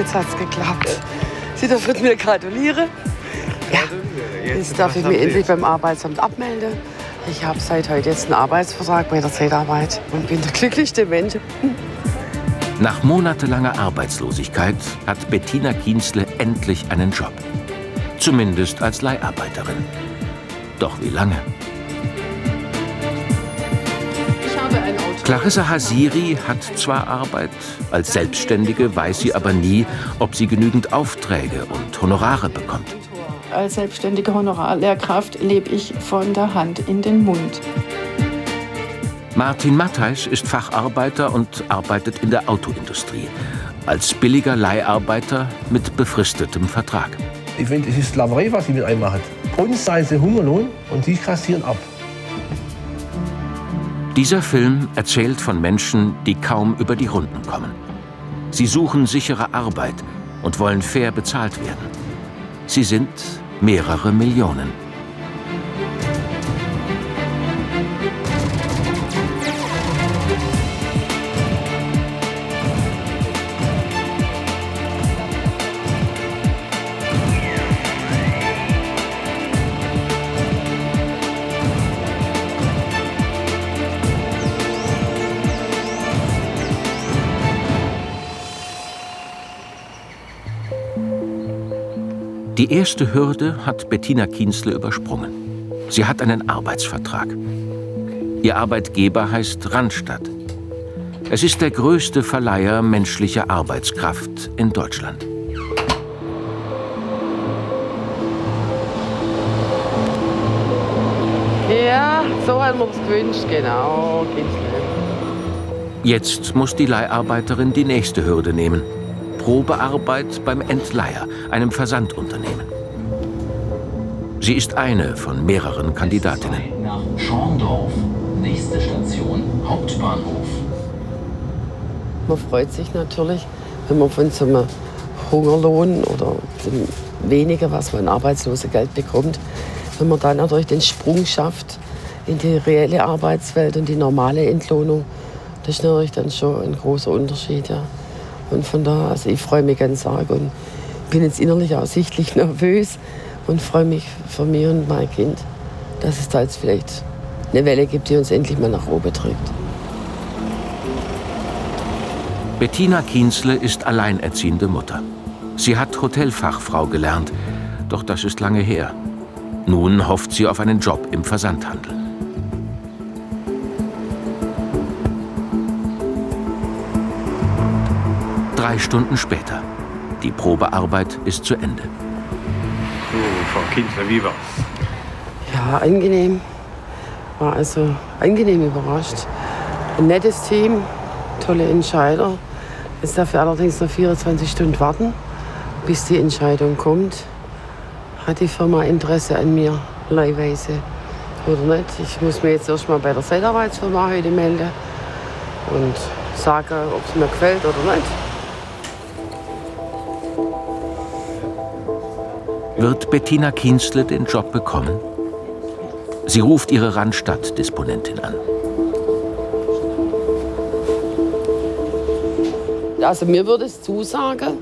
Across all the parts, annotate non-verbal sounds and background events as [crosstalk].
jetzt hat's geklappt. Sie dürfen mir gratulieren. Ja, jetzt darf ich mich endlich beim Arbeitsamt abmelden. Ich habe seit heute jetzt einen Arbeitsvertrag bei der Zeitarbeit und bin der glücklichste Mensch. Nach monatelanger Arbeitslosigkeit hat Bettina Kienzle endlich einen Job. Zumindest als Leiharbeiterin. Doch wie lange? Clarissa Hasiri hat zwar Arbeit, als Selbstständige weiß sie aber nie, ob sie genügend Aufträge und Honorare bekommt. Als selbstständige Honorarlehrkraft lebe ich von der Hand in den Mund. Martin Mattheis ist Facharbeiter und arbeitet in der Autoindustrie. Als billiger Leiharbeiter mit befristetem Vertrag. Ich finde, es ist Sklaverei, was sie mit einem machen. Uns sei sie Hungerlohn und sie kassieren ab. Dieser Film erzählt von Menschen, die kaum über die Runden kommen. Sie suchen sichere Arbeit und wollen fair bezahlt werden. Sie sind mehrere Millionen. Die erste Hürde hat Bettina Kienzle übersprungen. Sie hat einen Arbeitsvertrag. Ihr Arbeitgeber heißt Randstadt. Es ist der größte Verleiher menschlicher Arbeitskraft in Deutschland. Ja, so haben wir es gewünscht, genau. Jetzt muss die Leiharbeiterin die nächste Hürde nehmen. Probearbeit beim Entleiher, einem Versandunternehmen. Sie ist eine von mehreren Kandidatinnen. Nach Schorndorf. Nächste Station Hauptbahnhof. Man freut sich natürlich, wenn man von so einem Hungerlohn oder dem weniger, was man Arbeitslosegeld bekommt, wenn man dann natürlich den Sprung schafft in die reelle Arbeitswelt und die normale Entlohnung. Das ist natürlich dann schon ein großer Unterschied. Ja. Und von daher, also ich freue mich ganz arg und bin jetzt innerlich auch sichtlich [laughs] nervös und freue mich für mich und mein Kind, dass es da jetzt vielleicht eine Welle gibt, die uns endlich mal nach oben drückt. Bettina Kienzle ist alleinerziehende Mutter. Sie hat Hotelfachfrau gelernt, doch das ist lange her. Nun hofft sie auf einen Job im Versandhandel. Stunden später. Die Probearbeit ist zu Ende. So, Frau Kienzler, wie war's? Ja, angenehm. War also angenehm überrascht. Ein nettes Team, tolle Entscheider. Jetzt darf ich allerdings noch 24 Stunden warten, bis die Entscheidung kommt. Hat die Firma Interesse an mir, leihweise oder nicht? Ich muss mir jetzt erst mal bei der Zeitarbeitsfirma heute melden und sagen, ob es mir gefällt oder nicht. Wird Bettina Kienzle den Job bekommen? Sie ruft ihre Randstadt-Disponentin an. Also mir würde es zusagen.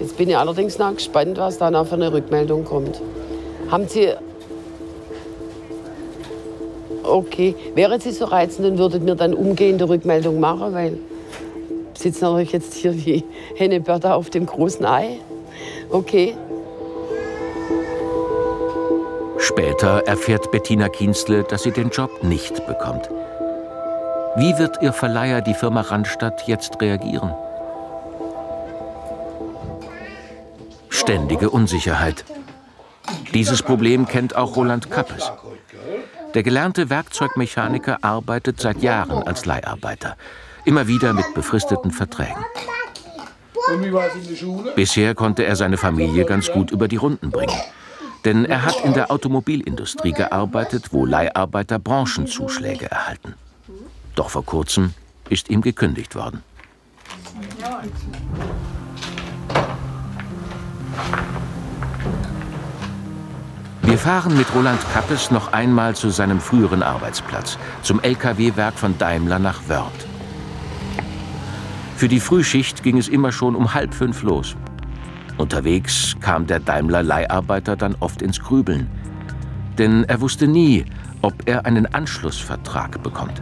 Jetzt bin ich allerdings noch gespannt, was da noch für eine Rückmeldung kommt. Haben Sie... Okay, wären Sie so reizend und würdet mir dann umgehende Rückmeldung machen, weil sitzen natürlich jetzt hier wie [laughs] Hennebörder auf dem großen Ei. Okay, Später erfährt Bettina Kienzle, dass sie den Job nicht bekommt. Wie wird ihr Verleiher, die Firma Randstadt, jetzt reagieren? Ständige Unsicherheit. Dieses Problem kennt auch Roland Kappes. Der gelernte Werkzeugmechaniker arbeitet seit Jahren als Leiharbeiter, immer wieder mit befristeten Verträgen. Bisher konnte er seine Familie ganz gut über die Runden bringen. Denn er hat in der Automobilindustrie gearbeitet, wo Leiharbeiter Branchenzuschläge erhalten. Doch vor kurzem ist ihm gekündigt worden. Wir fahren mit Roland Kappes noch einmal zu seinem früheren Arbeitsplatz, zum Lkw-Werk von Daimler nach Wörth. Für die Frühschicht ging es immer schon um halb fünf los. Unterwegs kam der Daimler-Leiharbeiter dann oft ins Grübeln. Denn er wusste nie, ob er einen Anschlussvertrag bekommt.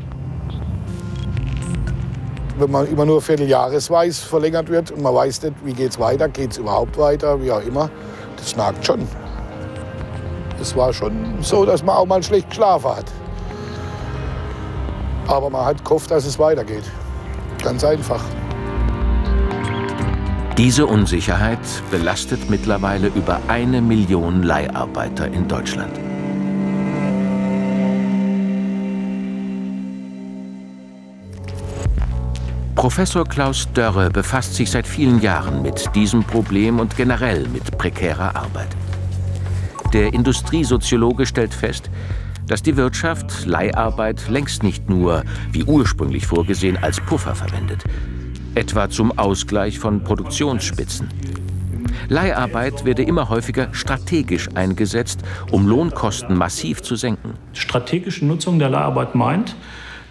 Wenn man immer nur vierteljahresweise verlängert wird und man weiß nicht, wie geht es weiter, geht es überhaupt weiter, wie auch immer, das nagt schon. Es war schon so, dass man auch mal schlecht geschlafen hat. Aber man hat gehofft, dass es weitergeht. Ganz einfach. Diese Unsicherheit belastet mittlerweile über eine Million Leiharbeiter in Deutschland. Professor Klaus Dörre befasst sich seit vielen Jahren mit diesem Problem und generell mit prekärer Arbeit. Der Industriesoziologe stellt fest, dass die Wirtschaft Leiharbeit längst nicht nur, wie ursprünglich vorgesehen, als Puffer verwendet, etwa zum Ausgleich von Produktionsspitzen. Leiharbeit werde immer häufiger strategisch eingesetzt, um Lohnkosten massiv zu senken. Strategische Nutzung der Leiharbeit meint,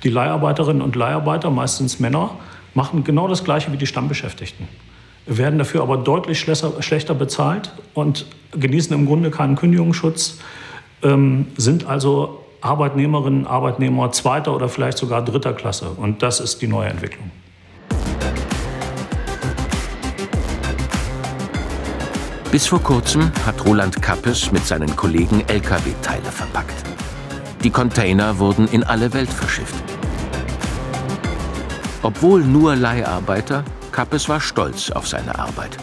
die Leiharbeiterinnen und Leiharbeiter, meistens Männer, machen genau das Gleiche wie die Stammbeschäftigten, werden dafür aber deutlich schlechter bezahlt und genießen im Grunde keinen Kündigungsschutz, ähm, sind also Arbeitnehmerinnen, Arbeitnehmer zweiter oder vielleicht sogar dritter Klasse. Und das ist die neue Entwicklung. Bis vor kurzem hat Roland Kappes mit seinen Kollegen Lkw-Teile verpackt. Die Container wurden in alle Welt verschifft. Obwohl nur Leiharbeiter, Kappes war stolz auf seine Arbeit.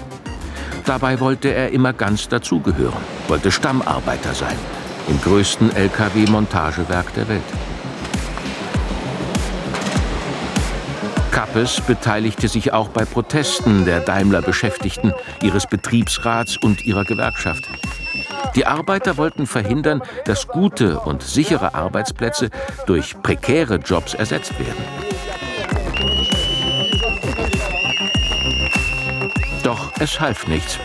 Dabei wollte er immer ganz dazugehören, wollte Stammarbeiter sein, im größten Lkw-Montagewerk der Welt. Kappes beteiligte sich auch bei Protesten der Daimler-Beschäftigten, ihres Betriebsrats und ihrer Gewerkschaft. Die Arbeiter wollten verhindern, dass gute und sichere Arbeitsplätze durch prekäre Jobs ersetzt werden. Doch es half nichts.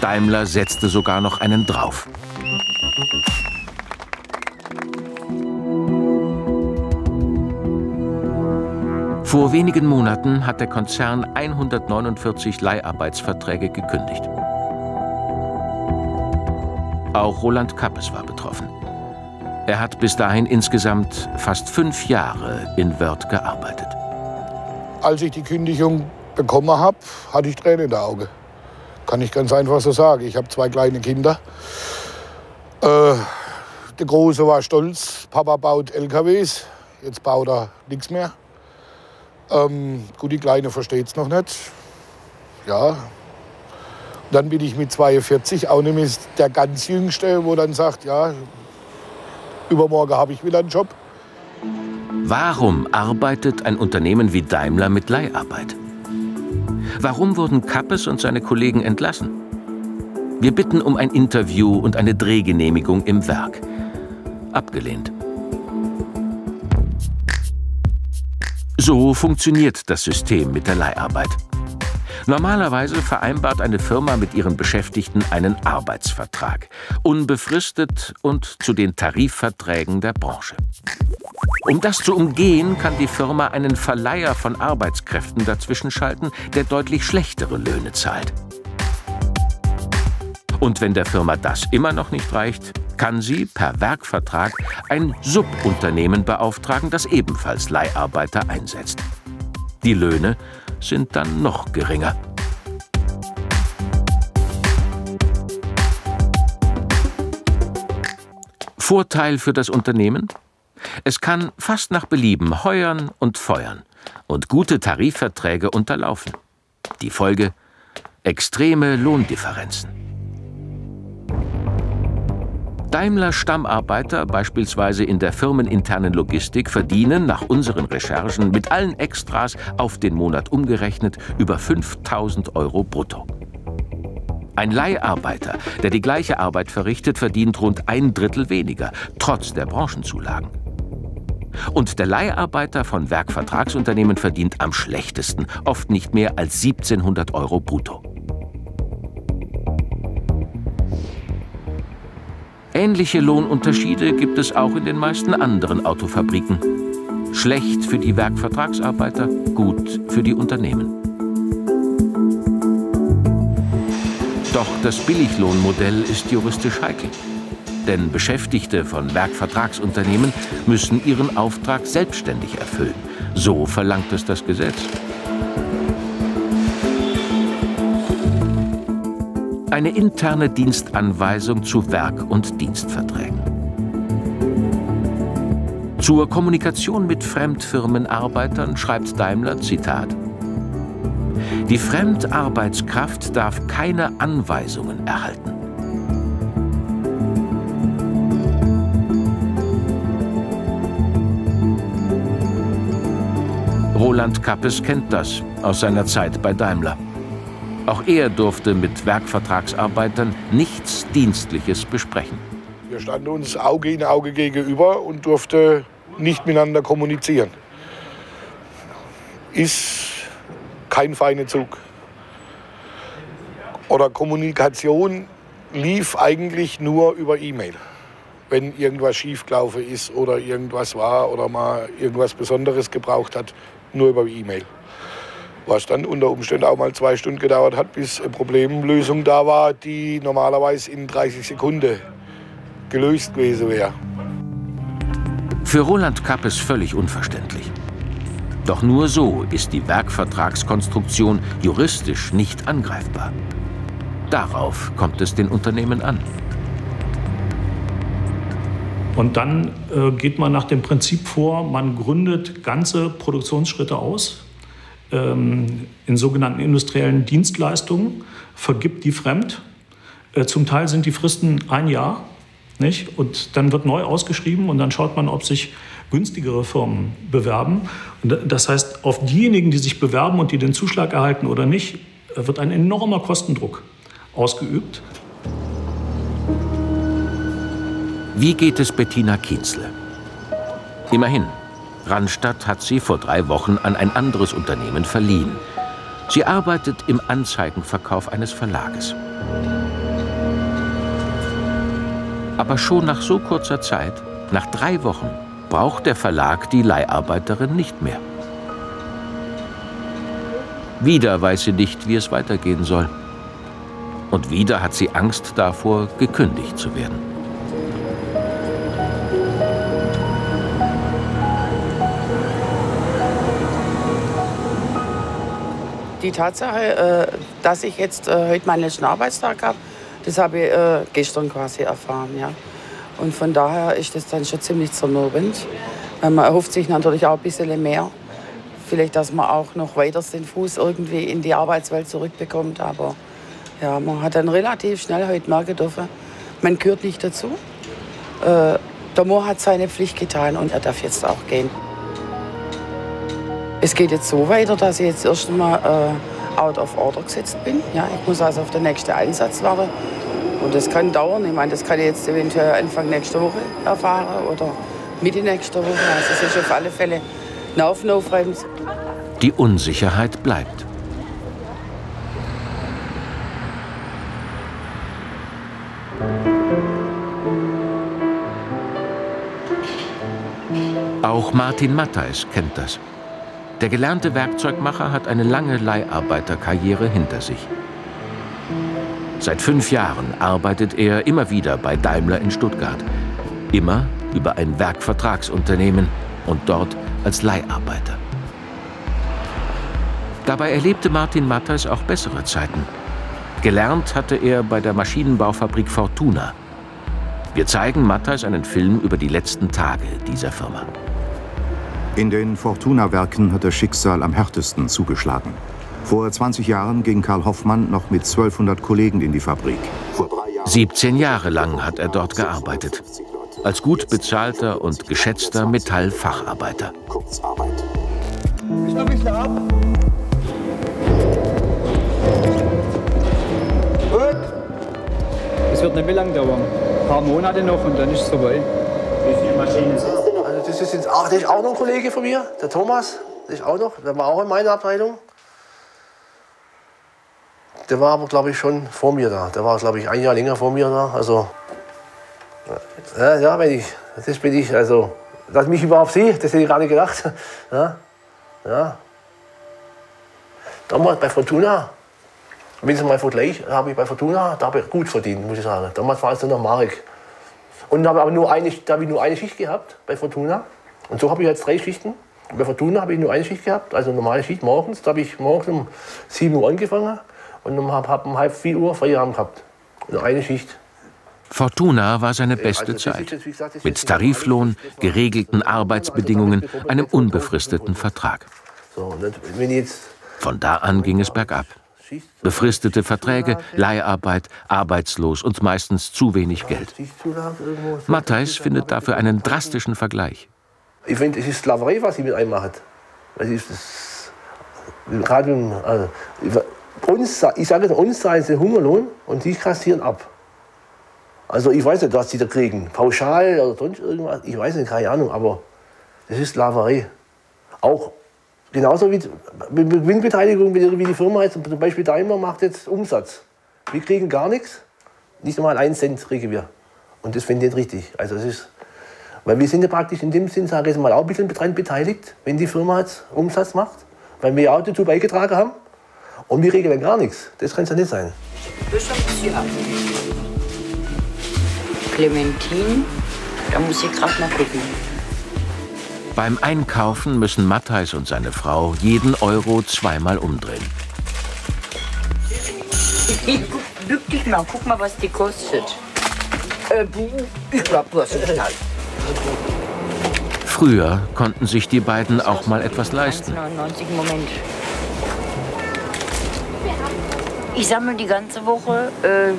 Daimler setzte sogar noch einen drauf. Vor wenigen Monaten hat der Konzern 149 Leiharbeitsverträge gekündigt. Auch Roland Kappes war betroffen. Er hat bis dahin insgesamt fast fünf Jahre in Wörth gearbeitet. Als ich die Kündigung bekommen habe, hatte ich Tränen in den Augen. Kann ich ganz einfach so sagen. Ich habe zwei kleine Kinder. Äh, der Große war stolz, Papa baut LKWs. Jetzt baut er nichts mehr. Ähm, gut, die Kleine versteht es noch nicht. Ja. Dann bin ich mit 42 auch nämlich der ganz Jüngste, wo dann sagt, ja, übermorgen habe ich wieder einen Job. Warum arbeitet ein Unternehmen wie Daimler mit Leiharbeit? Warum wurden Kappes und seine Kollegen entlassen? Wir bitten um ein Interview und eine Drehgenehmigung im Werk. Abgelehnt. So funktioniert das System mit der Leiharbeit. Normalerweise vereinbart eine Firma mit ihren Beschäftigten einen Arbeitsvertrag, unbefristet und zu den Tarifverträgen der Branche. Um das zu umgehen, kann die Firma einen Verleiher von Arbeitskräften dazwischen schalten, der deutlich schlechtere Löhne zahlt. Und wenn der Firma das immer noch nicht reicht, kann sie per Werkvertrag ein Subunternehmen beauftragen, das ebenfalls Leiharbeiter einsetzt. Die Löhne sind dann noch geringer. Vorteil für das Unternehmen? Es kann fast nach Belieben heuern und feuern und gute Tarifverträge unterlaufen. Die Folge? Extreme Lohndifferenzen. Daimler-Stammarbeiter, beispielsweise in der firmeninternen Logistik, verdienen nach unseren Recherchen mit allen Extras auf den Monat umgerechnet über 5000 Euro brutto. Ein Leiharbeiter, der die gleiche Arbeit verrichtet, verdient rund ein Drittel weniger, trotz der Branchenzulagen. Und der Leiharbeiter von Werkvertragsunternehmen verdient am schlechtesten, oft nicht mehr als 1700 Euro brutto. Ähnliche Lohnunterschiede gibt es auch in den meisten anderen Autofabriken. Schlecht für die Werkvertragsarbeiter, gut für die Unternehmen. Doch das Billiglohnmodell ist juristisch heikel. Denn Beschäftigte von Werkvertragsunternehmen müssen ihren Auftrag selbstständig erfüllen. So verlangt es das Gesetz. Eine interne Dienstanweisung zu Werk- und Dienstverträgen. Zur Kommunikation mit Fremdfirmenarbeitern schreibt Daimler Zitat Die Fremdarbeitskraft darf keine Anweisungen erhalten. Roland Kappes kennt das aus seiner Zeit bei Daimler. Auch er durfte mit Werkvertragsarbeitern nichts Dienstliches besprechen. Wir standen uns Auge in Auge gegenüber und durften nicht miteinander kommunizieren. Ist kein feiner Zug. Oder Kommunikation lief eigentlich nur über E-Mail. Wenn irgendwas schiefgelaufen ist oder irgendwas war oder mal irgendwas Besonderes gebraucht hat, nur über E-Mail. Was dann unter Umständen auch mal zwei Stunden gedauert hat, bis eine Problemlösung da war, die normalerweise in 30 Sekunden gelöst gewesen wäre. Für Roland Kappes völlig unverständlich. Doch nur so ist die Werkvertragskonstruktion juristisch nicht angreifbar. Darauf kommt es den Unternehmen an. Und dann äh, geht man nach dem Prinzip vor, man gründet ganze Produktionsschritte aus ähm, in sogenannten industriellen Dienstleistungen, vergibt die fremd. Äh, zum Teil sind die Fristen ein Jahr. Nicht? Und dann wird neu ausgeschrieben und dann schaut man, ob sich günstigere Firmen bewerben. Und das heißt, auf diejenigen, die sich bewerben und die den Zuschlag erhalten oder nicht, wird ein enormer Kostendruck ausgeübt. Wie geht es Bettina Kienzle? Immerhin, Randstadt hat sie vor drei Wochen an ein anderes Unternehmen verliehen. Sie arbeitet im Anzeigenverkauf eines Verlages. Aber schon nach so kurzer Zeit, nach drei Wochen, braucht der Verlag die Leiharbeiterin nicht mehr. Wieder weiß sie nicht, wie es weitergehen soll. Und wieder hat sie Angst davor, gekündigt zu werden. Die Tatsache, äh, dass ich jetzt äh, heute meinen letzten Arbeitstag habe, das habe ich äh, gestern quasi erfahren. Ja. Und von daher ist das dann schon ziemlich zermürbend. Man erhofft sich natürlich auch ein bisschen mehr. Vielleicht, dass man auch noch weiter den Fuß irgendwie in die Arbeitswelt zurückbekommt. Aber ja, man hat dann relativ schnell heute merken dürfen, man gehört nicht dazu. Äh, der Moor hat seine Pflicht getan und er darf jetzt auch gehen. Es geht jetzt so weiter, dass ich jetzt erst einmal äh, out of order gesetzt bin. Ja, ich muss also auf den nächsten Einsatz warten. Und das kann dauern. Ich meine, das kann ich jetzt eventuell Anfang nächster Woche erfahren oder Mitte nächster Woche. Also es ist auf alle Fälle nervenaufreibend. Die Unsicherheit bleibt. Auch Martin Matthijs kennt das. Der gelernte Werkzeugmacher hat eine lange Leiharbeiterkarriere hinter sich. Seit fünf Jahren arbeitet er immer wieder bei Daimler in Stuttgart. Immer über ein Werkvertragsunternehmen und dort als Leiharbeiter. Dabei erlebte Martin Matthijs auch bessere Zeiten. Gelernt hatte er bei der Maschinenbaufabrik Fortuna. Wir zeigen Matthijs einen Film über die letzten Tage dieser Firma. In den Fortuna-Werken hat das Schicksal am härtesten zugeschlagen. Vor 20 Jahren ging Karl Hoffmann noch mit 1200 Kollegen in die Fabrik. 17 Jahre lang hat er dort gearbeitet. Als gut bezahlter und geschätzter Metallfacharbeiter. Gut. Es wird nicht mehr lang dauern. Ein paar Monate noch und dann ist es vorbei. Wie viele Maschinen sind das? Ist jetzt auch, das ist auch noch ein Kollege von mir, der Thomas. Das ist auch noch, der war auch in meiner Abteilung. Der war aber, glaube ich, schon vor mir da. Der war, glaube ich, ein Jahr länger vor mir da. Also, ja, ja wenn ich, das bin ich. Also, dass ich mich überhaupt sehe, das hätte ich gar nicht gedacht. [laughs] Ja, ja. Damals bei Fortuna wenn Sie mal vergleichen, habe ich bei Fortuna, da habe ich gut verdient, muss ich sagen. Damals war es nur noch Marek. Und habe aber nur eine, da habe ich nur eine Schicht gehabt bei Fortuna. Und so habe ich jetzt drei Schichten. Bei Fortuna habe ich nur eine Schicht gehabt, also eine normale Schicht morgens. Da habe ich morgens um 7 Uhr angefangen und habe hab um halb 4 Uhr Feierabend gehabt. Nur eine Schicht. Fortuna war seine beste Zeit. Mit Tariflohn, geregelten Arbeitsbedingungen, einem unbefristeten Vertrag. Von da an ging es bergab. Befristete Verträge, Leiharbeit, arbeitslos und meistens zu wenig Geld. Matthijs findet dafür einen drastischen Vergleich. Ich finde, es ist Sklaverei, was sie mit einem machen. Es ist das, gerade, also, uns, ich sage uns zahlen sie Hungerlohn und die kassieren ab. Also ich weiß nicht, was die da kriegen. Pauschal oder sonst irgendwas. Ich weiß nicht, keine Ahnung, aber das ist Sklaverei. Auch genauso wie Gewinnbeteiligung, wie die Firma jetzt, zum Beispiel Daimler macht jetzt Umsatz. Wir kriegen gar nichts. Nicht einmal einen Cent kriegen wir. Und das finde ich nicht richtig. Also das ist, weil wir sind ja praktisch in dem Sinn, sage ich mal, auch ein bisschen beteiligt, wenn die Firma jetzt Umsatz macht. Weil wir auch dazu beigetragen haben. Und wir regeln gar nichts. Das kann es ja nicht sein. Clementine, da muss ich gerade mal gucken. Beim Einkaufen müssen Matthijs und seine Frau jeden Euro zweimal umdrehen. Bück dich mal, guck mal, was die kostet. Äh, ich glaube, du hast einen Knall. Früher konnten sich die beiden auch mal etwas leisten. 99 Moment. Ich sammle die ganze Woche äh,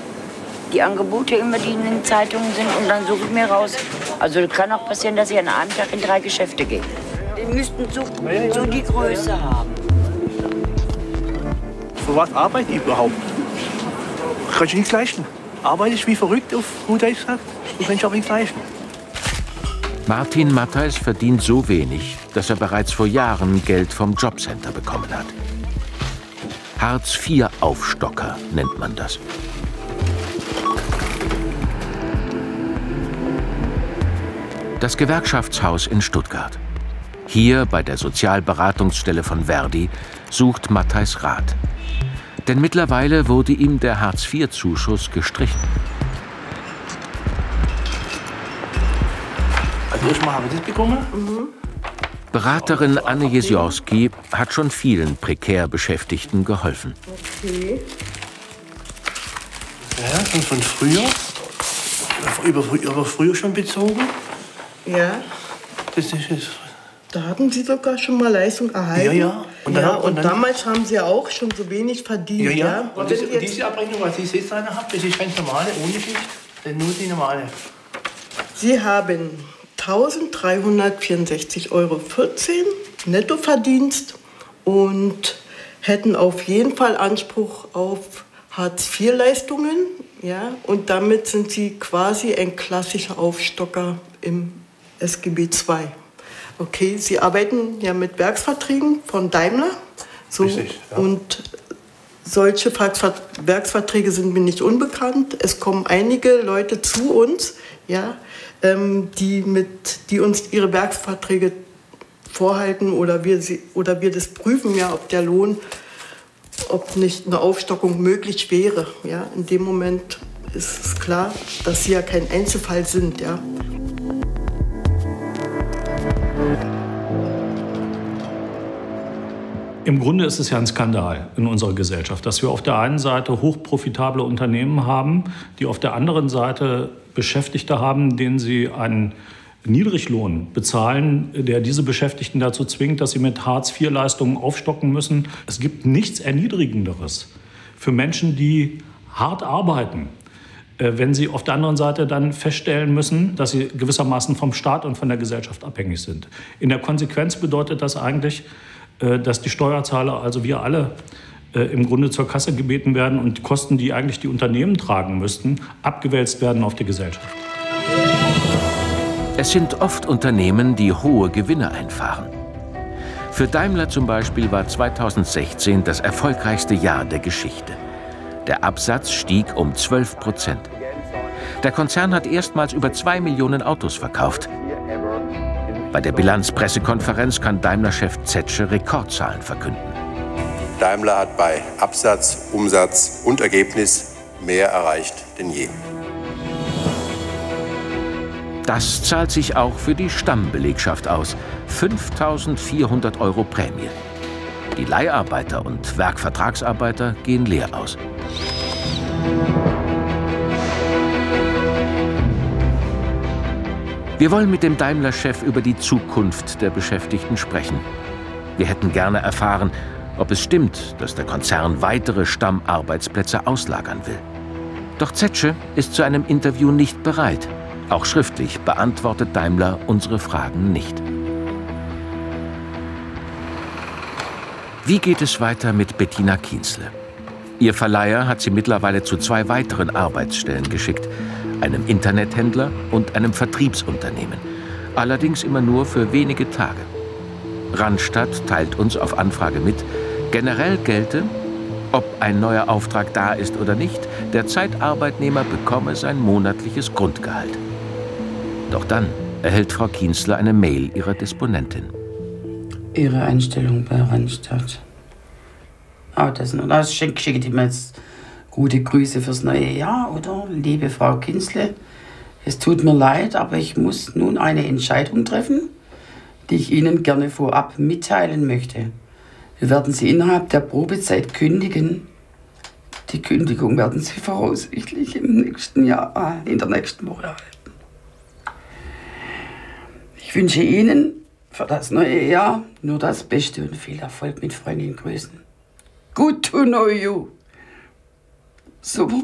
die Angebote immer, die in den Zeitungen sind und dann suche ich mir raus. Also kann auch passieren, dass ich an einem Tag in drei Geschäfte gehe. Die müssten so, so die Größe haben. Für was arbeite ich überhaupt? Kann ich nichts leisten. Arbeite ich wie verrückt, auf gut gesagt, du kannst auch nichts leisten. Martin Matthijs verdient so wenig, dass er bereits vor Jahren Geld vom Jobcenter bekommen hat. Hartz-IV-Aufstocker nennt man das. Das Gewerkschaftshaus in Stuttgart. Hier bei der Sozialberatungsstelle von Verdi sucht Matthijs Rat. Denn mittlerweile wurde ihm der Hartz-IV-Zuschuss gestrichen. Also erstmal habe ich das bekommen. Mhm. Beraterin Anne Jesiorski hat schon vielen prekär Beschäftigten geholfen. Okay. Ja, schon von früher. Über, über früher schon bezogen. Ja. Das ist es. Da hatten Sie sogar schon mal Leistung erhalten. Ja, ja. Und, dann ja, und, und dann- damals haben Sie auch schon so wenig verdient. Ja, ja. ja. Und, das, und diese Abrechnung, was ich jetzt eine habe, das ist ganz normale, ohne Schicht. Das nur die normale. Sie haben 1364,14 Euro Nettoverdienst und hätten auf jeden Fall Anspruch auf Hartz-IV-Leistungen. Ja, und damit sind Sie quasi ein klassischer Aufstocker im SGB II. Okay, Sie arbeiten ja mit Werksverträgen von Daimler. So, Richtig, ja. Und solche Werksverträge sind mir nicht unbekannt. Es kommen einige Leute zu uns, ja, ähm, die, mit, die uns ihre Werksverträge vorhalten oder wir, sie, oder wir das prüfen, ja, ob der Lohn, ob nicht eine Aufstockung möglich wäre. Ja. In dem Moment ist es klar, dass sie ja kein Einzelfall sind. Ja. Im Grunde ist es ja ein Skandal in unserer Gesellschaft, dass wir auf der einen Seite hochprofitable Unternehmen haben, die auf der anderen Seite Beschäftigte haben, denen sie einen Niedriglohn bezahlen, der diese Beschäftigten dazu zwingt, dass sie mit Hartz-IV-Leistungen aufstocken müssen. Es gibt nichts Erniedrigenderes für Menschen, die hart arbeiten, äh, wenn sie auf der anderen Seite dann feststellen müssen, dass sie gewissermaßen vom Staat und von der Gesellschaft abhängig sind. In der Konsequenz bedeutet das eigentlich, dass die Steuerzahler, also wir alle, äh, im Grunde zur Kasse gebeten werden und Kosten, die eigentlich die Unternehmen tragen müssten, abgewälzt werden auf die Gesellschaft. Es sind oft Unternehmen, die hohe Gewinne einfahren. Für Daimler zum Beispiel war 2016 das erfolgreichste Jahr der Geschichte. Der Absatz stieg um 12 Prozent. Der Konzern hat erstmals über zwei Millionen Autos verkauft. Bei der Bilanzpressekonferenz kann Daimler-Chef Zetsche Rekordzahlen verkünden. Daimler hat bei Absatz, Umsatz und Ergebnis mehr erreicht denn je. Das zahlt sich auch für die Stammbelegschaft aus. 5400 Euro Prämie. Die Leiharbeiter und Werkvertragsarbeiter gehen leer aus. Wir wollen mit dem Daimler-Chef über die Zukunft der Beschäftigten sprechen. Wir hätten gerne erfahren, ob es stimmt, dass der Konzern weitere Stammarbeitsplätze auslagern will. Doch Zetsche ist zu einem Interview nicht bereit. Auch schriftlich beantwortet Daimler unsere Fragen nicht. Wie geht es weiter mit Bettina Kienzle? Ihr Verleiher hat sie mittlerweile zu zwei weiteren Arbeitsstellen geschickt, einem Internethändler und einem Vertriebsunternehmen. Allerdings immer nur für wenige Tage. Randstadt teilt uns auf Anfrage mit, generell gelte, ob ein neuer Auftrag da ist oder nicht, der Zeitarbeitnehmer bekomme sein monatliches Grundgehalt. Doch dann erhält Frau Kienzler eine Mail ihrer Disponentin. Ihre Einstellung bei Randstadt. Ah, das, das schicke schick ich mir jetzt gute Grüße fürs neue Jahr, oder? Liebe Frau Kienzle, es tut mir leid, aber ich muss nun eine Entscheidung treffen, die ich Ihnen gerne vorab mitteilen möchte. Wir werden Sie innerhalb der Probezeit kündigen. Die Kündigung werden Sie voraussichtlich im nächsten Jahr, äh, in der nächsten Woche erhalten. Ich wünsche Ihnen für das neue Jahr nur das Beste und viel Erfolg mit freundlichen Grüßen. Good to know you. Super.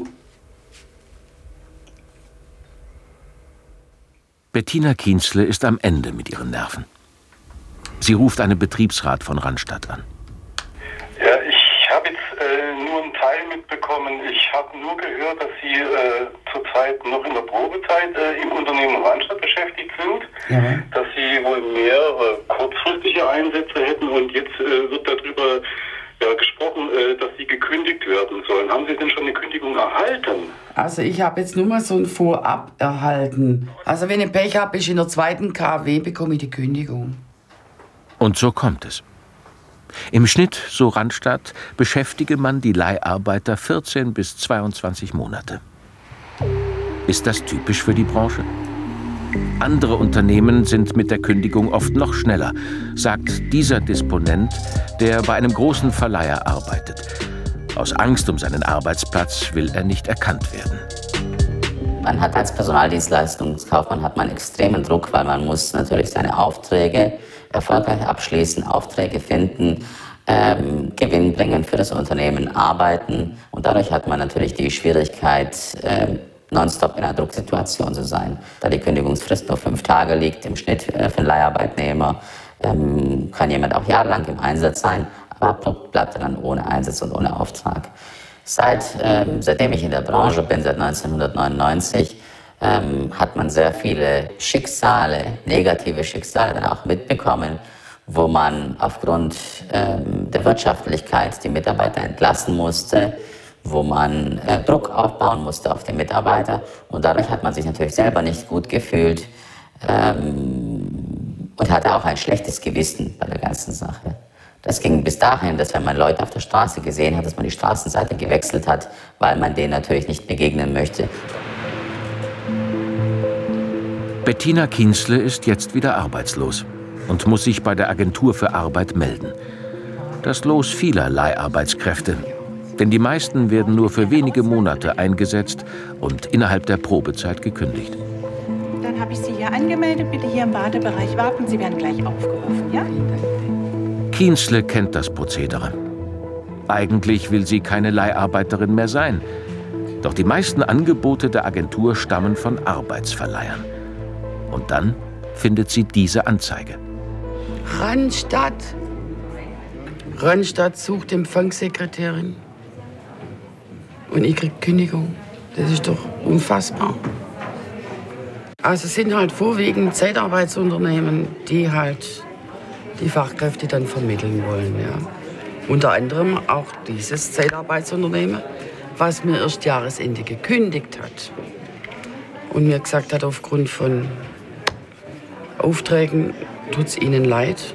Bettina Kienzle ist am Ende mit ihren Nerven. Sie ruft einen Betriebsrat von Randstadt an. Ja, ich habe jetzt äh, nur einen Teil mitbekommen. Ich habe nur gehört, dass Sie äh, zurzeit noch in der Probezeit äh, im Unternehmen Randstadt beschäftigt sind, ja. dass Sie wohl mehrere kurzfristige Einsätze hätten und jetzt äh, wird darüber ja, gesprochen, äh, dass Sie gekündigt werden sollen. Haben Sie denn schon eine Kündigung erhalten? Also ich habe jetzt nur mal so ein Vorab erhalten. Also wenn ich Pech habe, ich in der zweiten KW bekomme ich die Kündigung. Und so kommt es. Im Schnitt, so Randstadt, beschäftige man die Leiharbeiter 14 bis 22 Monate. Ist das typisch für die Branche? Andere Unternehmen sind mit der Kündigung oft noch schneller, sagt dieser Disponent, der bei einem großen Verleiher arbeitet. Aus Angst um seinen Arbeitsplatz will er nicht erkannt werden. Man hat als Personaldienstleistungskaufmann hat man extremen Druck, weil man muss natürlich seine Aufträge erfolgreich abschließen, Aufträge finden, ähm, Gewinn bringen für das Unternehmen, arbeiten. Und dadurch hat man natürlich die Schwierigkeit, ähm, nonstop in einer Drucksituation zu sein. Da die Kündigungsfrist nur fünf Tage liegt im Schnitt äh, für einen Leiharbeitnehmer, ähm, kann jemand auch jahrelang im Einsatz sein, aber bleibt er dann ohne Einsatz und ohne Auftrag. Seit, ähm, seitdem ich in der Branche bin, seit 1999, ähm, hat man sehr viele Schicksale, negative Schicksale dann auch mitbekommen, wo man aufgrund ähm, der Wirtschaftlichkeit die Mitarbeiter entlassen musste, wo man äh, Druck aufbauen musste auf die Mitarbeiter und dadurch hat man sich natürlich selber nicht gut gefühlt ähm, und hatte auch ein schlechtes Gewissen bei der ganzen Sache. Das ging bis dahin, dass wenn man Leute auf der Straße gesehen hat, dass man die Straßenseite gewechselt hat, weil man denen natürlich nicht begegnen möchte. Bettina Kienzle ist jetzt wieder arbeitslos und muss sich bei der Agentur für Arbeit melden. Das Los vieler Leiharbeitskräfte. Denn die meisten werden nur für wenige Monate eingesetzt und innerhalb der Probezeit gekündigt. Dann habe ich Sie hier angemeldet. Bitte hier im Wartebereich warten. Sie werden gleich aufgerufen, ja? Kienzle kennt das Prozedere. Eigentlich will sie keine Leiharbeiterin mehr sein. Doch die meisten Angebote der Agentur stammen von Arbeitsverleihern. Und dann findet sie diese Anzeige. Randstadt. Randstadt sucht Empfangssekretärin. Und ich krieg Kündigung. Das ist doch unfassbar. Also es sind halt vorwiegend Zeitarbeitsunternehmen, die halt die Fachkräfte dann vermitteln wollen. Ja. Unter anderem auch dieses Zeitarbeitsunternehmen, was mir erst Jahresende gekündigt hat. Und mir gesagt hat, aufgrund von Aufträgen tut es ihnen leid.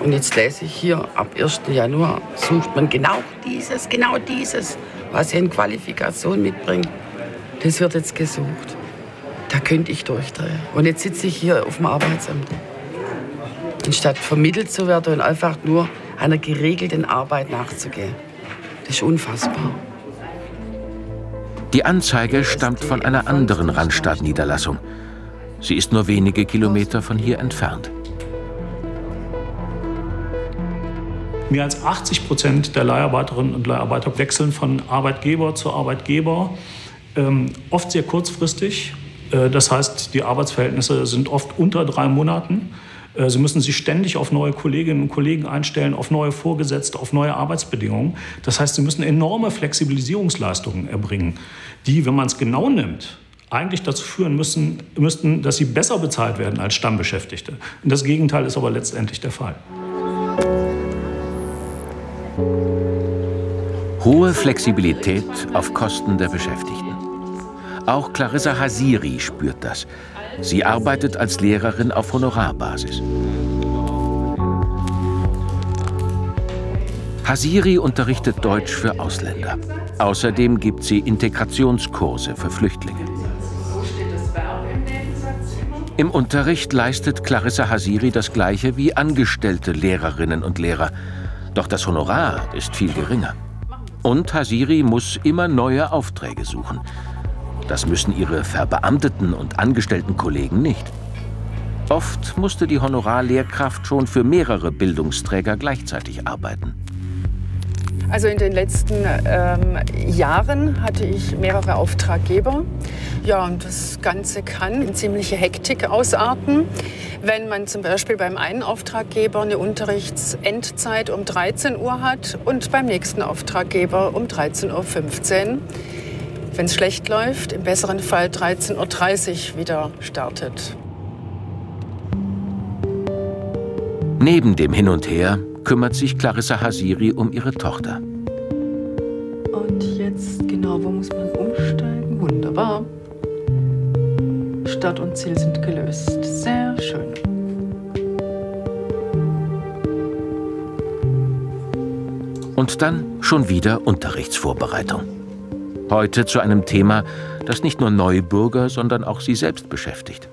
Und jetzt lese ich hier, ab 1. Januar sucht man genau dieses, genau dieses, was sie in Qualifikation mitbringt. Das wird jetzt gesucht. Da könnte ich durchdrehen. Und jetzt sitze ich hier auf dem Arbeitsamt. Anstatt vermittelt zu werden und einfach nur einer geregelten Arbeit nachzugehen. Das ist unfassbar. Die Anzeige stammt von einer anderen Randstadt-Niederlassung. Sie ist nur wenige Kilometer von hier entfernt. Mehr als 80 Prozent der Leiharbeiterinnen und Leiharbeiter wechseln von Arbeitgeber zu Arbeitgeber, ähm, oft sehr kurzfristig. Äh, das heißt, die Arbeitsverhältnisse sind oft unter drei Monaten. Äh, sie müssen sich ständig auf neue Kolleginnen und Kollegen einstellen, auf neue Vorgesetzte, auf neue Arbeitsbedingungen. Das heißt, sie müssen enorme Flexibilisierungsleistungen erbringen, die, wenn man es genau nimmt, eigentlich dazu führen müssen, müssten, dass sie besser bezahlt werden als Stammbeschäftigte. Und das Gegenteil ist aber letztendlich der Fall. Hohe Flexibilität auf Kosten der Beschäftigten. Auch Clarissa Hasiri spürt das. Sie arbeitet als Lehrerin auf Honorarbasis. Hasiri unterrichtet Deutsch für Ausländer. Außerdem gibt sie Integrationskurse für Flüchtlinge. Im Unterricht leistet Clarissa Hasiri das Gleiche wie angestellte Lehrerinnen und Lehrer. Doch das Honorar ist viel geringer. Und Hasiri muss immer neue Aufträge suchen. Das müssen ihre verbeamteten und angestellten Kollegen nicht. Oft musste die Honorarlehrkraft schon für mehrere Bildungsträger gleichzeitig arbeiten. Also in den letzten ähm, Jahren hatte ich mehrere Auftraggeber. Ja, und das Ganze kann in ziemliche Hektik ausarten. Wenn man zum Beispiel beim einen Auftraggeber eine Unterrichtsendzeit um 13 Uhr hat und beim nächsten Auftraggeber um 13.15 Uhr. Wenn es schlecht läuft, im besseren Fall 13.30 Uhr wieder startet. Neben dem Hin und Her kümmert sich Clarissa Hasiri um ihre Tochter. Und jetzt genau, wo muss man umsteigen? Wunderbar. Start und Ziel sind gelöst. Sehr schön. Und dann schon wieder Unterrichtsvorbereitung. Heute zu einem Thema, das nicht nur Neubürger, sondern auch sie selbst beschäftigt.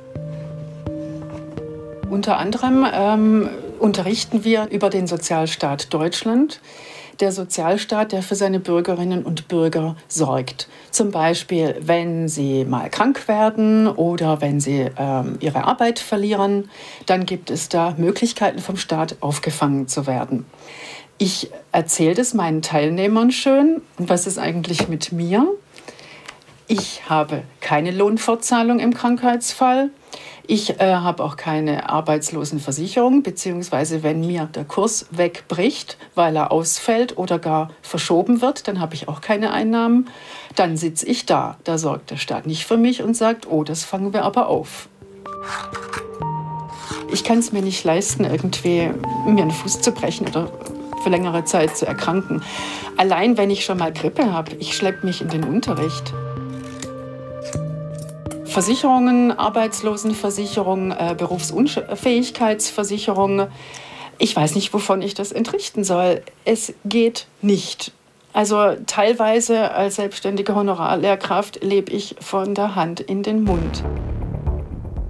Unter anderem ähm, unterrichten wir über den Sozialstaat Deutschland. Der Sozialstaat, der für seine Bürgerinnen und Bürger sorgt. Zum Beispiel, wenn sie mal krank werden oder wenn sie ähm, ihre Arbeit verlieren, dann gibt es da Möglichkeiten vom Staat aufgefangen zu werden. Ich erzähle das meinen Teilnehmern schön. Und was ist eigentlich mit mir? Ich habe keine Lohnfortzahlung im Krankheitsfall. Ich äh, habe auch keine Arbeitslosenversicherung, beziehungsweise wenn mir der Kurs wegbricht, weil er ausfällt oder gar verschoben wird, dann habe ich auch keine Einnahmen. Dann sitze ich da. Da sorgt der Staat nicht für mich und sagt, oh, das fangen wir aber auf. Ich kann es mir nicht leisten, irgendwie mir einen Fuß zu brechen oder für längere Zeit zu erkranken. Allein wenn ich schon mal Grippe habe, ich schleppe mich in den Unterricht. Versicherungen, Arbeitslosenversicherung, äh, Berufsunfähigkeitsversicherung. Ich weiß nicht, wovon ich das entrichten soll. Es geht nicht. Also teilweise als selbstständige Honorarlehrkraft lebe ich von der Hand in den Mund.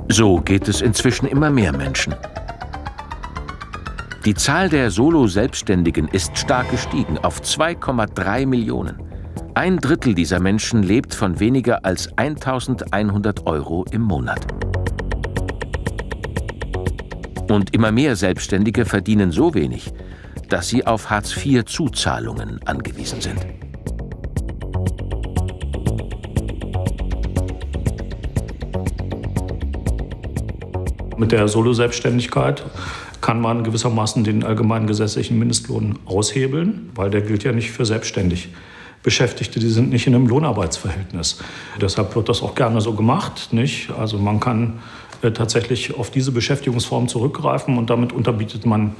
So geht es inzwischen immer mehr Menschen. Die Zahl der Solo-Selbstständigen ist stark gestiegen auf 2,3 Millionen. Ein Drittel dieser Menschen lebt von weniger als 1100 Euro im Monat. Und immer mehr Selbstständige verdienen so wenig, dass sie auf Hartz-IV-Zuzahlungen angewiesen sind. Mit der Solo-Selbstständigkeit kann man gewissermaßen den allgemeinen gesetzlichen Mindestlohn aushebeln, weil der gilt ja nicht für selbstständig. Beschäftigte, die sind nicht in einem Lohnarbeitsverhältnis. Deshalb wird das auch gerne so gemacht. Nicht? Also man kann äh, tatsächlich auf diese Beschäftigungsform zurückgreifen und damit unterbietet man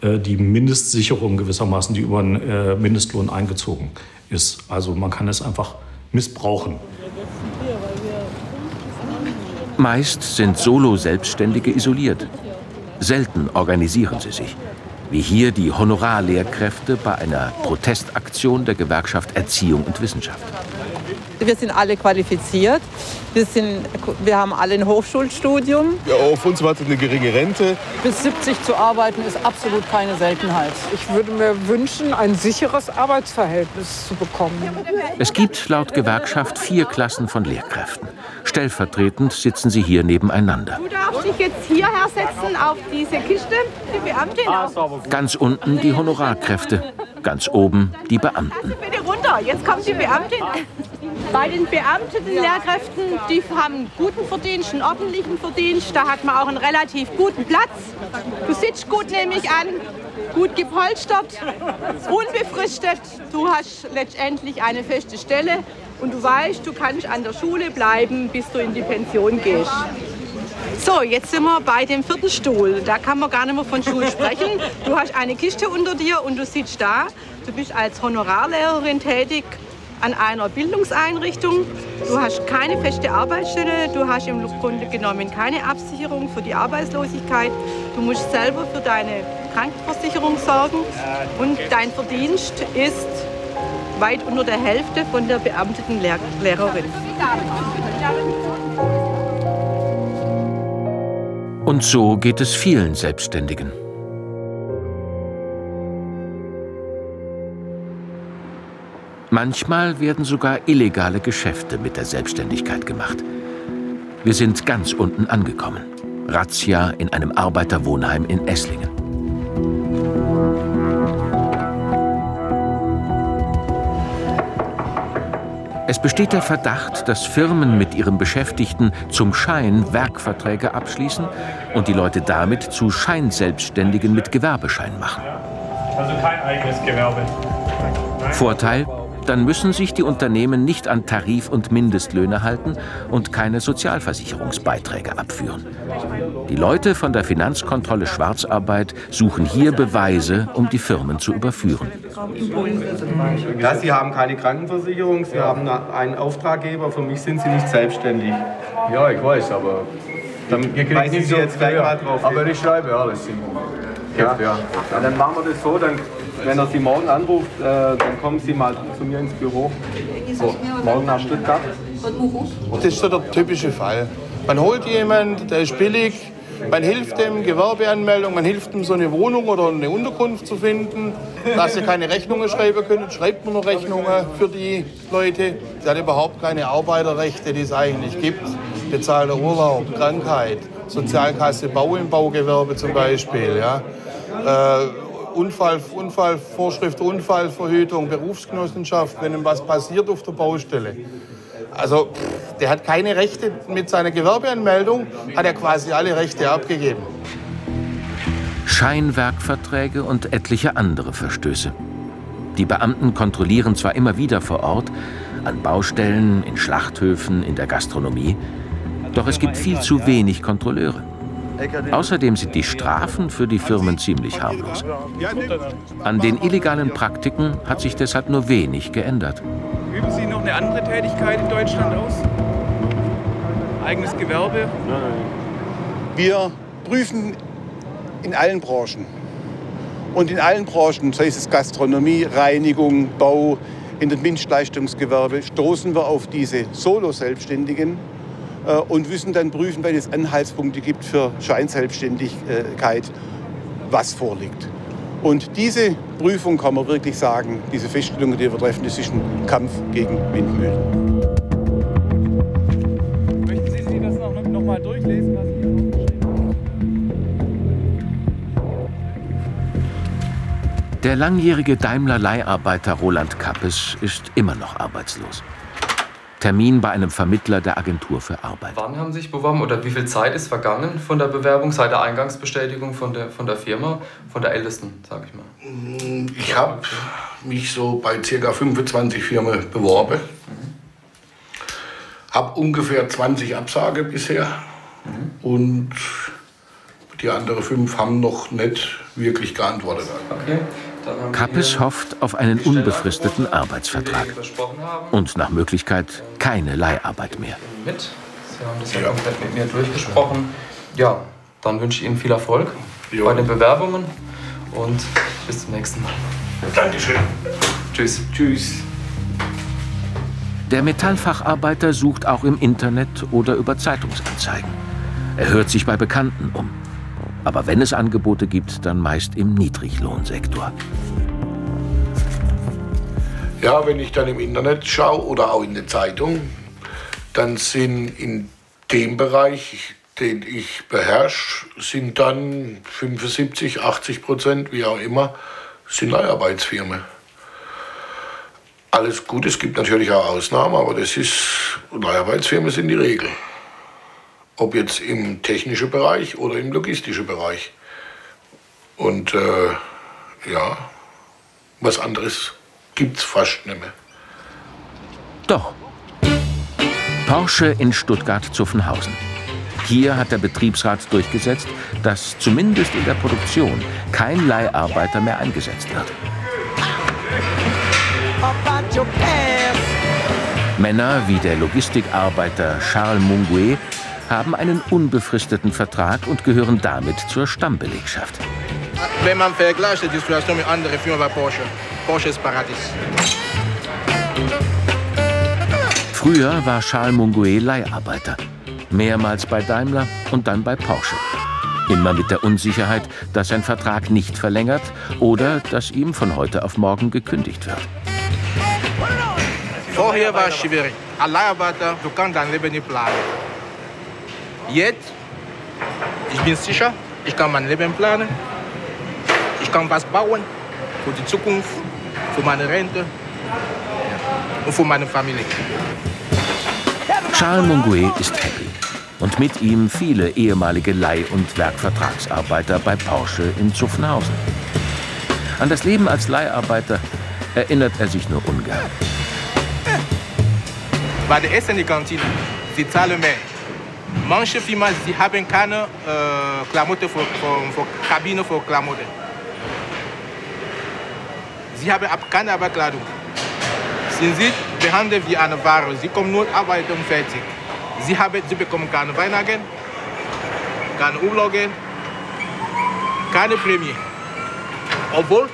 äh, die Mindestsicherung gewissermaßen, die über den äh, Mindestlohn eingezogen ist. Also man kann es einfach missbrauchen. Meist sind Solo-Selbstständige isoliert. Selten organisieren sie sich. Wie hier die Honorarlehrkräfte bei einer Protestaktion der Gewerkschaft Erziehung und Wissenschaft. Wir sind alle qualifiziert. Wir, sind, wir haben alle ein Hochschulstudium. Ja, auf uns wartet eine geringe Rente. Bis 70 zu arbeiten ist absolut keine Seltenheit. Ich würde mir wünschen, ein sicheres Arbeitsverhältnis zu bekommen. Es gibt laut Gewerkschaft vier Klassen von Lehrkräften. Stellvertretend sitzen sie hier nebeneinander. Du darfst dich jetzt hierher setzen auf diese Kiste, die Beamtin. Auch. Ganz unten die Honorarkräfte, ganz oben die Beamten. Bitte runter, jetzt kommt die Beamtin. Bei den beamteten Lehrkräften, die haben guten Verdienst, einen ordentlichen Verdienst. Da hat man auch einen relativ guten Platz. Du sitzt gut, nehme ich an, gut gepolstert, unbefristet. Du hast letztendlich eine feste Stelle und du weißt, du kannst an der Schule bleiben, bis du in die Pension gehst. So, jetzt sind wir bei dem vierten Stuhl. Da kann man gar nicht mehr von Schule sprechen. Du hast eine Kiste unter dir und du sitzt da. Du bist als Honorarlehrerin tätig an einer Bildungseinrichtung. Du hast keine feste Arbeitsstelle, du hast im Grunde genommen keine Absicherung für die Arbeitslosigkeit. Du musst selber für deine Krankenversicherung sorgen und dein Verdienst ist weit unter der Hälfte von der beamteten Lehr Lehrerin. Und so geht es vielen Selbstständigen. Manchmal werden sogar illegale Geschäfte mit der Selbstständigkeit gemacht. Wir sind ganz unten angekommen. Razzia in einem Arbeiterwohnheim in Esslingen. Es besteht der Verdacht, dass Firmen mit ihren Beschäftigten zum Schein Werkverträge abschließen und die Leute damit zu Scheinselbstständigen mit Gewerbeschein machen. Also kein eigenes Gewerbe. Vorteil, dann müssen sich die Unternehmen nicht an Tarif- und Mindestlöhne halten und keine Sozialversicherungsbeiträge abführen. Die Leute von der Finanzkontrolle Schwarzarbeit suchen hier Beweise, um die Firmen zu überführen. Ja, Sie haben keine Krankenversicherung, Sie haben einen Auftraggeber, für mich sind Sie nicht selbstständig. Ja, ich weiß, aber dann weisen Sie jetzt gleich mal drauf. Aber ich schreibe alles Ja. ja. Dann machen wir das so, dann wenn er Sie morgen anruft, äh, dann kommen Sie mal zu mir ins Büro. So, morgen nach Stuttgart. Das ist so der typische Fall. Man holt jemanden, der ist billig, man hilft dem, Gewerbeanmeldung, man hilft ihm, so eine Wohnung oder eine Unterkunft zu finden. Dass sie keine Rechnungen schreiben können, schreibt man nur Rechnungen für die Leute. Sie hat überhaupt keine Arbeiterrechte, die es eigentlich gibt. Bezahlter Urlaub, Krankheit, Sozialkasse, Bau im Baugewerbe zum Beispiel. Ja. Äh, Unfall, Unfallvorschrift, Unfallverhütung, Berufsgenossenschaft, wenn ihm was passiert auf der Baustelle. Also der hat keine Rechte mit seiner Gewerbeanmeldung, hat er quasi alle Rechte abgegeben. Scheinwerkverträge und etliche andere Verstöße. Die Beamten kontrollieren zwar immer wieder vor Ort, an Baustellen, in Schlachthöfen, in der Gastronomie, doch es gibt viel zu wenig Kontrolleure. Außerdem sind die Strafen für die Firmen ziemlich harmlos. An den illegalen Praktiken hat sich deshalb nur wenig geändert. Üben Sie noch eine andere Tätigkeit in Deutschland aus? Eigenes Gewerbe? Wir prüfen in allen Branchen. Und in allen Branchen, sei es Gastronomie, Reinigung, Bau, in den Dienstleistungsgewerbe, stoßen wir auf diese Solo-Selbstständigen, und müssen dann prüfen, wenn es Anhaltspunkte gibt für Scheinselbstständigkeit, was vorliegt. Und diese Prüfung kann man wirklich sagen, diese Feststellungen, die wir treffen, das ist ein Kampf gegen Windmühlen. Möchten Sie sich das noch, noch mal durchlesen? Was Der langjährige Daimler-Leiharbeiter Roland Kappes ist immer noch arbeitslos. Termin bei einem Vermittler der Agentur für Arbeit. Wann haben Sie sich beworben oder wie viel Zeit ist vergangen von der Bewerbung, seit der Eingangsbestätigung von der, von der Firma, von der ältesten, sage ich mal? Ich habe mich so bei ca. 25 Firmen beworben. Mhm. Habe ungefähr 20 Absage bisher. Mhm. Und die anderen fünf haben noch nicht wirklich geantwortet. Okay. Kappes hofft auf einen unbefristeten Arbeitsvertrag und nach Möglichkeit keine Leiharbeit mehr. Mit. Sie haben das ja komplett mit mir durchgesprochen. Ja, dann wünsche ich Ihnen viel Erfolg bei den Bewerbungen und bis zum nächsten Mal. Dankeschön. Tschüss. Tschüss. Der Metallfacharbeiter sucht auch im Internet oder über Zeitungsanzeigen. Er hört sich bei Bekannten um. Aber wenn es Angebote gibt, dann meist im Niedriglohnsektor. Ja, wenn ich dann im Internet schaue oder auch in der Zeitung, dann sind in dem Bereich, den ich beherrsche, sind dann 75, 80 Prozent, wie auch immer, sind Leiharbeitsfirmen. Alles gut, es gibt natürlich auch Ausnahmen, aber das ist, Leiharbeitsfirmen sind die Regel. Ob jetzt im technischen Bereich oder im logistischen Bereich. Und äh, ja, was anderes gibt's fast nicht mehr. Doch. Porsche in Stuttgart-Zuffenhausen. Hier hat der Betriebsrat durchgesetzt, dass zumindest in der Produktion kein Leiharbeiter mehr eingesetzt wird. Männer wie der Logistikarbeiter Charles Munguet haben einen unbefristeten Vertrag und gehören damit zur Stammbelegschaft. Wenn man vergleicht die Situation mit anderen Firmen bei Porsche, Porsche ist Paradies. Früher war Charles Munguet Leiharbeiter. Mehrmals bei Daimler und dann bei Porsche. Immer mit der Unsicherheit, dass sein Vertrag nicht verlängert oder dass ihm von heute auf morgen gekündigt wird. Vorher war es schwierig. Als Leiharbeiter, du kannst dein Leben nicht planen. Jetzt, ich bin sicher, ich kann mein Leben planen. Ich kann was bauen für die Zukunft, für meine Rente und für meine Familie. Charles Munguet ist happy. Und mit ihm viele ehemalige Leih- und Werkvertragsarbeiter bei Porsche in Zuffenhausen. An das Leben als Leiharbeiter erinnert er sich nur ungern. Bei der Essen in der Kantine, sie zahlen mehr. Manche Firmen sie haben keine äh, Klamotten für, für, für Kabine für Klamotten. Sie haben ab keine Arbeitskleidung. Sie sind behandelt wie eine Ware. Sie kommen nur arbeiten und fertig. Sie, haben, sie bekommen keine Weihnachten, keine Urlaube, keine Prämie. Obwohl,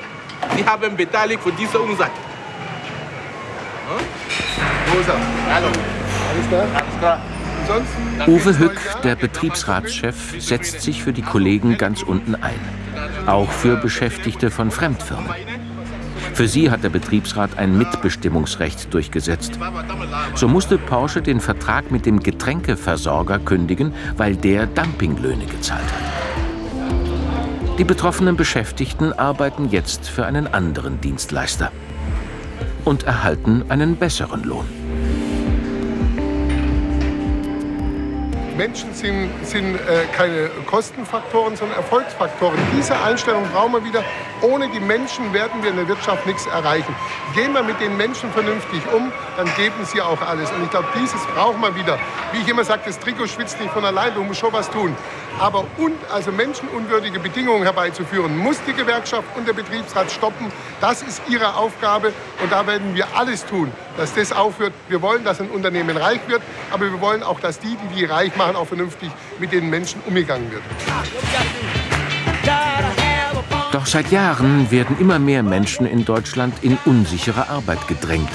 sie haben beteiligt für diesen Umsatz. Rosa. Hallo. Alles klar? Alles klar. Uwe Hück, der Betriebsratschef, setzt sich für die Kollegen ganz unten ein. Auch für Beschäftigte von Fremdfirmen. Für sie hat der Betriebsrat ein Mitbestimmungsrecht durchgesetzt. So musste Porsche den Vertrag mit dem Getränkeversorger kündigen, weil der Dumpinglöhne gezahlt hat. Die betroffenen Beschäftigten arbeiten jetzt für einen anderen Dienstleister und erhalten einen besseren Lohn. Menschen sind, sind äh, keine Kostenfaktoren, sondern Erfolgsfaktoren. Diese Einstellung brauchen wir wieder. Ohne die Menschen werden wir in der Wirtschaft nichts erreichen. Gehen wir mit den Menschen vernünftig um, dann geben sie auch alles. Und ich glaube, dieses brauchen wir wieder. Wie ich immer sage, das Trikot schwitzt nicht von allein, du musst schon was tun. Aber und, also menschenunwürdige Bedingungen herbeizuführen, muss die Gewerkschaft und der Betriebsrat stoppen. Das ist ihre Aufgabe und da werden wir alles tun, dass das aufhört. Wir wollen, dass ein Unternehmen reich wird, aber wir wollen auch, dass die, die die reich machen, auch vernünftig mit den Menschen umgegangen wird. Doch seit Jahren werden immer mehr Menschen in Deutschland in unsichere Arbeit gedrängt.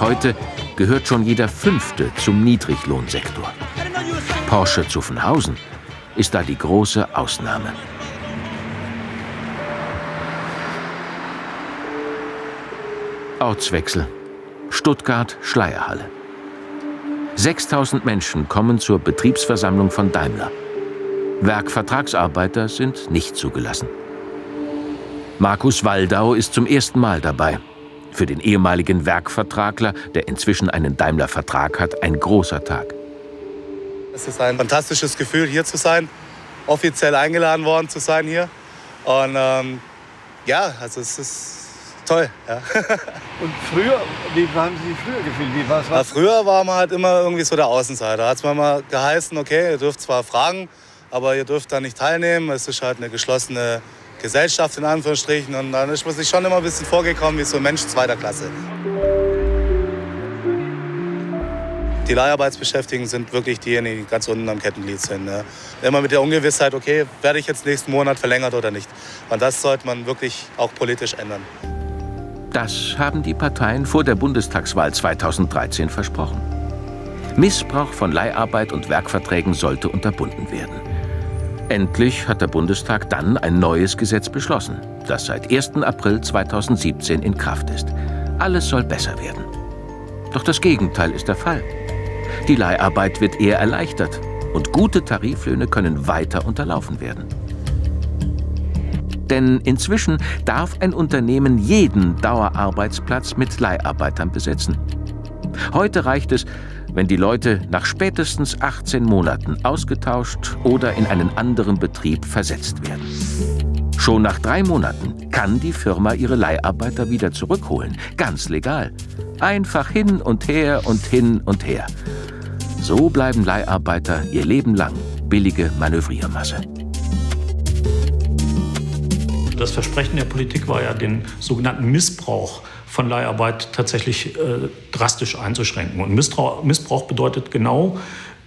Heute gehört schon jeder Fünfte zum Niedriglohnsektor. Porsche Zuffenhausen ist da die große Ausnahme. Ortswechsel. Stuttgart Schleierhalle. 6000 Menschen kommen zur Betriebsversammlung von Daimler. Werkvertragsarbeiter sind nicht zugelassen. Markus Waldau ist zum ersten Mal dabei. Für den ehemaligen Werkvertragler, der inzwischen einen Daimler-Vertrag hat, ein großer Tag. Es ist ein fantastisches Gefühl, hier zu sein, offiziell eingeladen worden zu sein hier. Und ähm, ja, also es ist toll. Ja. [laughs] Und früher, wie haben Sie sich früher gefühlt? Wie, was, Ja, früher war man halt immer irgendwie so der Außenseiter. Da hat es mal geheißen, okay, ihr dürft zwar fragen, aber ihr dürft da nicht teilnehmen. Es ist halt eine geschlossene Gesellschaft in Anführungsstrichen. Und dann ist man sich schon immer ein bisschen vorgekommen wie so ein Mensch zweiter Klasse. Die Leiharbeitsbeschäftigten sind wirklich diejenigen, die ganz unten am Kettenglied sind. Ja. Immer mit der Ungewissheit, okay, werde ich jetzt nächsten Monat verlängert oder nicht. Und das sollte man wirklich auch politisch ändern. Das haben die Parteien vor der Bundestagswahl 2013 versprochen. Missbrauch von Leiharbeit und Werkverträgen sollte unterbunden werden. Endlich hat der Bundestag dann ein neues Gesetz beschlossen, das seit 1. April 2017 in Kraft ist. Alles soll besser werden. Doch das Gegenteil ist der Fall. Die Leiharbeit wird eher erleichtert und gute Tariflöhne können weiter unterlaufen werden. Denn inzwischen darf ein Unternehmen jeden Dauerarbeitsplatz mit Leiharbeitern besetzen. Heute reicht es, wenn die Leute nach spätestens 18 Monaten ausgetauscht oder in einen anderen Betrieb versetzt werden. Schon nach drei Monaten kann die Firma ihre Leiharbeiter wieder zurückholen, ganz legal. Einfach hin und her und hin und her. So bleiben Leiharbeiter ihr Leben lang billige Manövriermasse. Das Versprechen der Politik war ja, den sogenannten Missbrauch von Leiharbeit tatsächlich äh, drastisch einzuschränken. Und Missbrauch, Missbrauch bedeutet genau,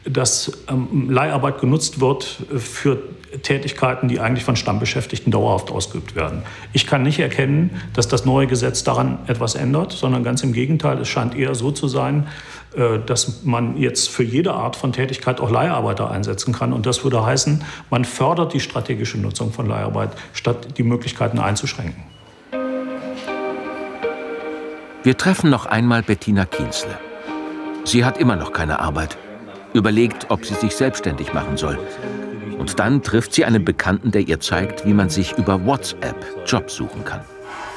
dass ähm, Leiharbeit genutzt wird für Tätigkeiten, die eigentlich von Stammbeschäftigten dauerhaft ausgeübt werden. Ich kann nicht erkennen, dass das neue Gesetz daran etwas ändert, sondern ganz im Gegenteil, es scheint eher so zu sein, äh, dass man jetzt für jede Art von Tätigkeit auch Leiharbeiter einsetzen kann. Und das würde heißen, man fördert die strategische Nutzung von Leiharbeit, statt die Möglichkeiten einzuschränken. Wir treffen noch einmal Bettina Kienzle. Sie hat immer noch keine Arbeit. Überlegt, ob sie sich selbstständig machen soll. Und dann trifft sie einen Bekannten, der ihr zeigt, wie man sich über WhatsApp Jobs suchen kann.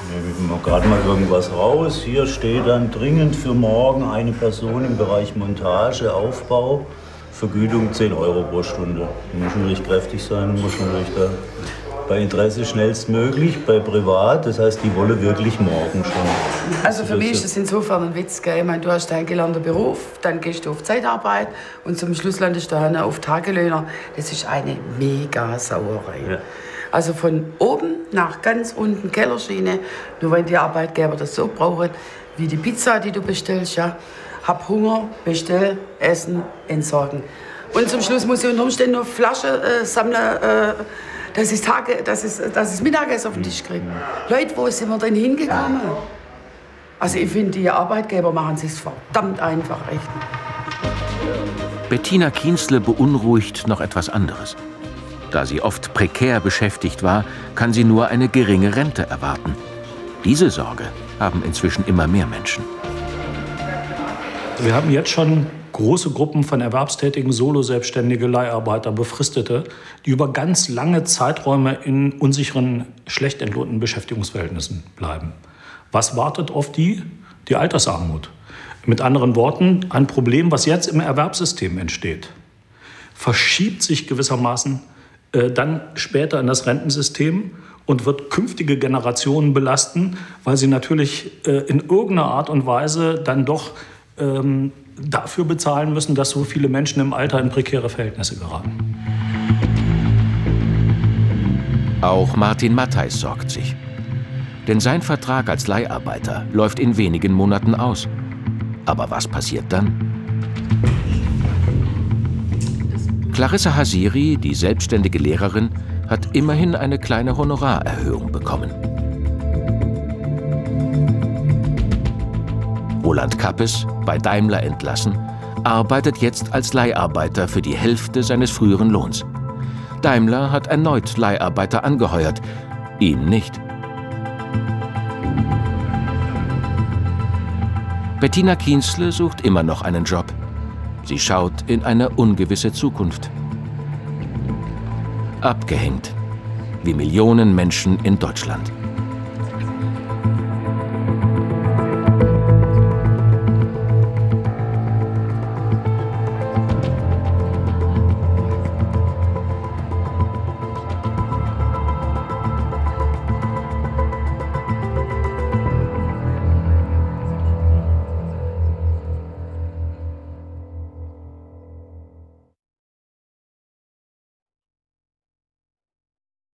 Wir haben gerade mal irgendwas raus. Hier steht dann dringend für morgen eine Person im Bereich Montage, Aufbau. Vergütung 10 Euro pro Stunde. Muss natürlich kräftig sein, muss natürlich da bei Interesse schnellstmöglich, bei Privat, das heißt, die wolle wirklich morgen schon. Also für mich ist das insofern ein Witz. Gell? Ich meine, du hast deinen gelernten Beruf, dann gehst du auf Zeitarbeit und zum Schluss landest du dann auf Tagelöhner. Das ist eine mega Sauerei. Ja. Also von oben nach ganz unten Kellerschiene, nur wenn die Arbeitgeber das so brauchen, wie die Pizza, die du bestellst, ja. Hab Hunger, bestell, essen, entsorgen. Und zum Schluss muss ich unter Umständen noch Flasche äh, sammeln. Äh, dass ich, Tage, dass ich, dass ich Mittagessen auf den Tisch kriege. Leute, wo sind wir denn hingekommen? Also ich finde, die Arbeitgeber machen es verdammt einfach, echt. Bettina Kienzle beunruhigt noch etwas anderes. Da sie oft prekär beschäftigt war, kann sie nur eine geringe Rente erwarten. Diese Sorge haben inzwischen immer mehr Menschen. Wir haben jetzt schon große Gruppen von erwerbstätigen Solo-Selbstständige, Leiharbeiter, Befristete, die über ganz lange Zeiträume in unsicheren, schlecht entlohnten Beschäftigungsverhältnissen bleiben. Was wartet auf die? Die Altersarmut. Mit anderen Worten, ein Problem, was jetzt im Erwerbssystem entsteht, verschiebt sich gewissermaßen äh, dann später in das Rentensystem und wird künftige Generationen belasten, weil sie natürlich äh, in irgendeiner Art und Weise dann doch ähm, dafür bezahlen müssen, dass so viele Menschen im Alter in prekäre Verhältnisse geraten. Auch Martin Matthijs sorgt sich. Denn sein Vertrag als Leiharbeiter läuft in wenigen Monaten aus. Aber was passiert dann? Clarissa Hasiri, die selbstständige Lehrerin, hat immerhin eine kleine Honorarerhöhung bekommen. Roland Kappes, bei Daimler entlassen, arbeitet jetzt als Leiharbeiter für die Hälfte seines früheren Lohns. Daimler hat erneut Leiharbeiter angeheuert, ihn nicht. Bettina Kienzle sucht immer noch einen Job. Sie schaut in eine ungewisse Zukunft. Abgehängt, wie Millionen Menschen in Deutschland.